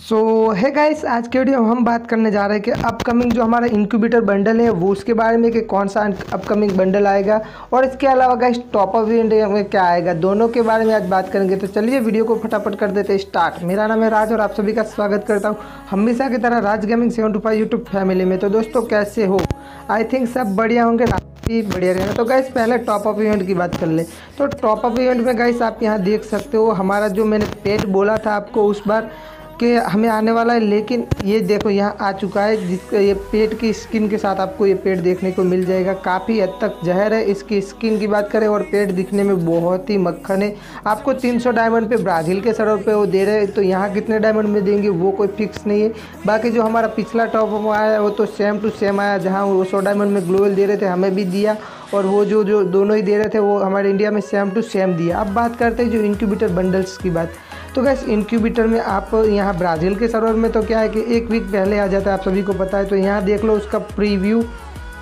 सो है गाइस आज के वीडियो में हम बात करने जा रहे हैं कि अपकमिंग जो हमारा इंक्यूबेटर बंडल है, वो उसके बारे में कि कौन सा अपकमिंग बंडल आएगा और इसके अलावा गाइस टॉप अप इवेंट में क्या आएगा, दोनों के बारे में आज बात करेंगे। तो चलिए वीडियो को फटाफट कर देते हैं स्टार्ट मेरा नाम है राज और आप सभी का स्वागत करता हूँ हमेशा की तरह Raj gaming seven two five YouTube family में। तो दोस्तों, कैसे हो? आई थिंक सब बढ़िया होंगे बढ़िया रहेगा। तो गाइस पहले टॉप अप इवेंट की बात कर ले। तो टॉप अप इवेंट में गाइस आप यहाँ देख सकते हो, हमारा जो मैंने पेट बोला था आपको उस बार कि हमें आने वाला है, लेकिन ये देखो, यहाँ आ चुका है, जिसका ये पेट की स्किन के साथ आपको ये पेट देखने को मिल जाएगा। काफ़ी हद तक जहर है, इसकी स्किन की बात करें, और पेट दिखने में बहुत ही मक्खन है। आपको 300 डायमंड पे ब्राज़ील के सर्वर पे वो दे रहे हैं तो यहाँ कितने डायमंड में देंगे, वो कोई फिक्स नहीं है। बाकी जो हमारा पिछला टॉप आया, वो तो सेम टू सेम आया, जहाँ वो सौ डायमंड में ग्लोवल दे रहे थे, हमें भी दिया, और वो जो जो दोनों ही दे रहे थे, वो हमारे इंडिया में सेम टू सेम दिया। अब बात करते हैं जो इंक्यूबेटर बंडल्स की बात। तो गैस इंक्यूबेटर में आप यहाँ ब्राज़ील के सर्वर में तो क्या है कि एक वीक पहले आ जाता है, आप सभी को पता है तो यहाँ देख लो उसका प्रीव्यू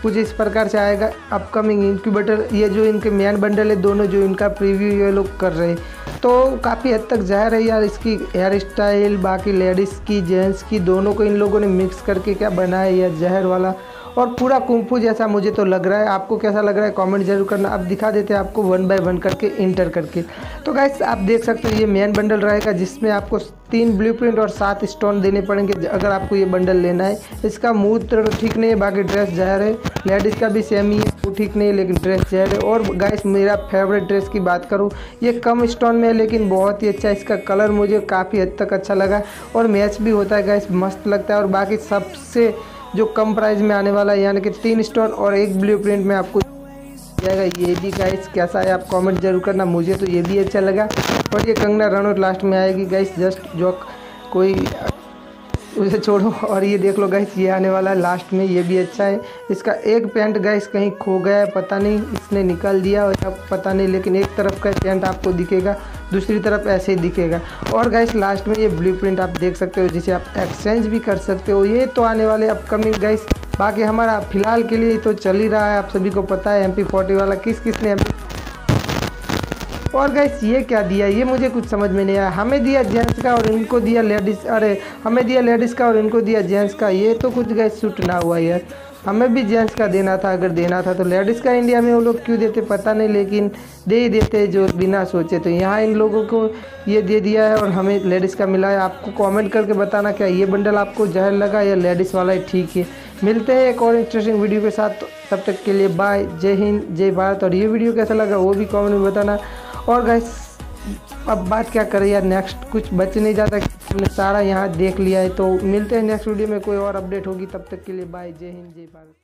कुछ इस प्रकार से आएगा अपकमिंग इंक्यूबेटर ये जो इनके मेन बंडल है, दोनों जो इनका प्रीव्यू ये लोग कर रहे हैं। तो काफ़ी हद तक ज़ाहिर है यार, इसकी हेयर स्टाइल बाकी लेडीज़ की जेंट्स की, दोनों को इन लोगों ने मिक्स करके क्या बनाया यह जहर वाला और पूरा कुंफू जैसा मुझे तो लग रहा है। आपको कैसा लग रहा है? कमेंट ज़रूर करना। अब दिखा देते हैं आपको वन बाय वन करके इंटर करके। तो गाइस आप देख सकते हो, ये मेन बंडल रहेगा, जिसमें आपको तीन ब्लूप्रिंट और सात स्टोन देने पड़ेंगे अगर आपको ये बंडल लेना है। इसका मुँह तो ठीक नहीं है, बाकी ड्रेस जहर है। लेडीज़ का भी सेम ही है, वो ठीक नहीं है, लेकिन ड्रेस जहर है। और गाइस मेरा फेवरेट ड्रेस की बात करूँ, ये कम स्टोन में है, लेकिन बहुत ही अच्छा इसका कलर मुझे काफ़ी हद तक अच्छा लगा। और मैच भी होता है गाइस मस्त लगता है। और बाकी सबसे जो कम प्राइस में आने वाला है, यानी कि तीन स्टोन और एक ब्लू प्रिंट में आपको जाएगा। ये भी गाइस कैसा है आप कमेंट ज़रूर करना। मुझे तो ये भी अच्छा लगा। और ये कंगना रनौत लास्ट में आएगी गाइस जस्ट जो कोई उसे छोड़ो। और ये देख लो गैस ये आने वाला है लास्ट में, ये भी अच्छा है। इसका एक पेंट गैस कहीं खो गया है, पता नहीं, इसने निकाल दिया और अब पता नहीं, लेकिन एक तरफ़ का पेंट आपको दिखेगा। दूसरी तरफ़ ऐसे ही दिखेगा। और गैस लास्ट में ये ब्लू आप देख सकते हो, जिसे आप एक्सचेंज भी कर सकते हो। ये तो आने वाले अपकमिंग गैस बाकी हमारा फ़िलहाल के लिए तो चल ही रहा है। आप सभी को पता है एम पी वाला किस किस ने और गैस ये क्या दिया? ये मुझे कुछ समझ में नहीं आया। हमें दिया जेंट्स का और इनको दिया लेडीज़ अरे, हमें दिया लेडीज़ का और इनको दिया जेंट्स का। ये तो कुछ गैस सूट ना हुआ यार। हमें भी जेंट्स का देना था, अगर देना था तो लेडीज़ का इंडिया में वो लोग क्यों देते पता नहीं, लेकिन दे ही देते जो बिना सोचे। तो यहाँ इन लोगों को ये दे दिया है और हमें लेडीज़ का मिला है। आपको कमेंट करके बताना क्या ये बंडल आपको जहर लगा या लेडीज़ वाला ही ठीक है। मिलते हैं एक और इंटरेस्टिंग वीडियो के साथ। तब तक के लिए बाय जय हिंद, जय भारत। और ये वीडियो कैसा लगा वो भी कॉमेंट में बताना। और गैस अब बात क्या करें यार नेक्स्ट कुछ बच नहीं जाता हमने सारा यहाँ देख लिया है तो मिलते हैं नेक्स्ट वीडियो में, कोई और अपडेट होगी, तब तक के लिए बाय जय हिंद, जय भारत।